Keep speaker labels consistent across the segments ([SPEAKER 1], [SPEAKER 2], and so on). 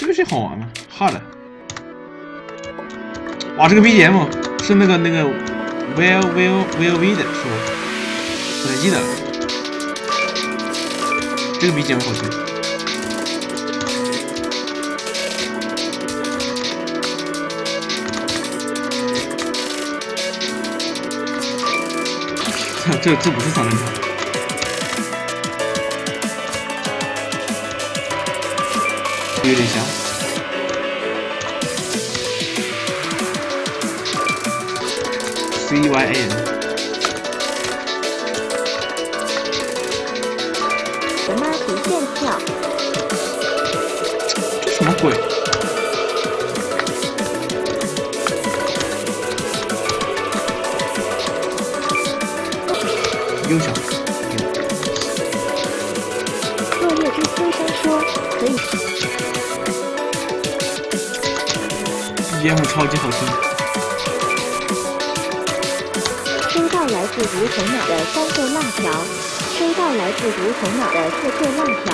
[SPEAKER 1] 这个游戏好玩吗？好的。哇，这个 BGM 是那个那个 Will Will Will V 的，是吧？不太记得了。这个 BGM 好听。这这这不是三人场，有点像。C Y N。
[SPEAKER 2] 什么极限跳？
[SPEAKER 1] 这什么鬼？又想。
[SPEAKER 2] 落叶之秋生说可以。
[SPEAKER 1] BGM 超级好听。
[SPEAKER 2] 收到来自梧桐鸟的三个辣条，收到来自梧桐鸟的四个辣条。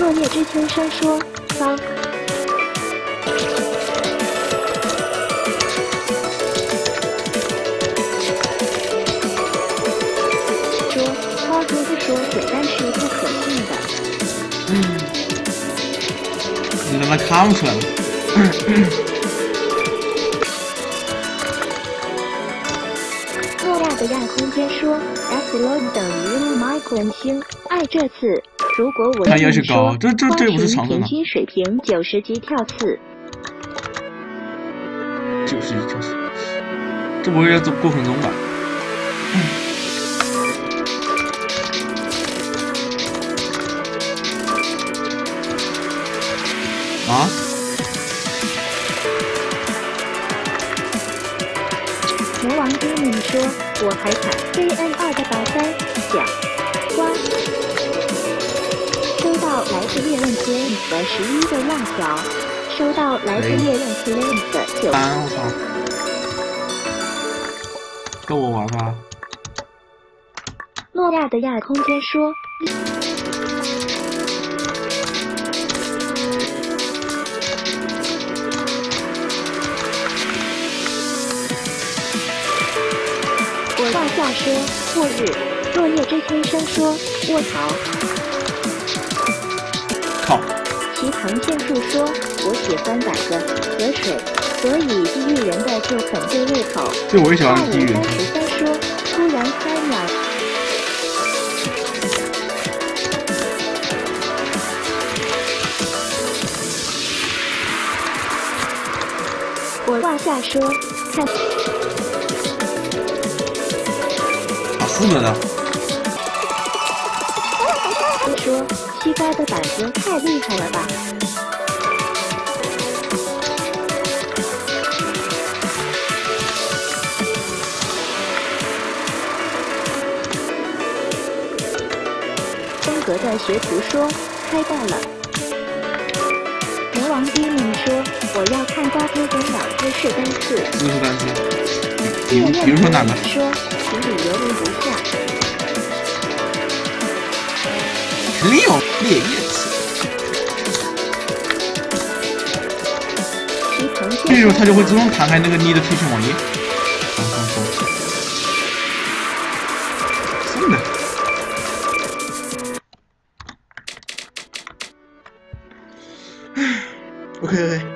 [SPEAKER 2] 落叶之秋生说方。说超哥哥说简单是不可信的。
[SPEAKER 1] 嗯，你他妈看不出来了。
[SPEAKER 2] 诺亚的亚空间说，epsilon 等于 micron 星。爱这次，如果我
[SPEAKER 1] 看要求
[SPEAKER 2] 硬说，
[SPEAKER 1] 高这这这不是常
[SPEAKER 2] 平均水平九十级跳刺。
[SPEAKER 1] 九十九十，这不会要走过分钟吧？啊？
[SPEAKER 2] 魔王丁宁说，我还惨 CN 二的宝三小瓜。收到来自猎刃 Flame 的十一个辣条，收到来自猎刃 Flame 的九。
[SPEAKER 1] 单，我操！跟我玩吧。
[SPEAKER 2] 诺亚的亚空间说，大笑说，末日。落叶之先生说，卧槽。
[SPEAKER 1] 靠！
[SPEAKER 2] 齐藤健树说，我喜欢板子和水，所以地狱人的就很对胃口。
[SPEAKER 1] 对，我也喜欢地狱人
[SPEAKER 2] 大五三。十三说，突然开了。我挂下说，看
[SPEAKER 1] 四个的。
[SPEAKER 2] 说西瓜的板子太厉害了吧。风格的学徒说开到了。魔王低命说我要看瓜哥跟老姿势单次。
[SPEAKER 1] 姿势单词。比如比如说哪个？
[SPEAKER 2] 说情侣犹豫不下。
[SPEAKER 1] 肯定有烈焰词。
[SPEAKER 2] 齐藤
[SPEAKER 1] 这时候它就会自动弹开那个你的推荐网页。OK OK。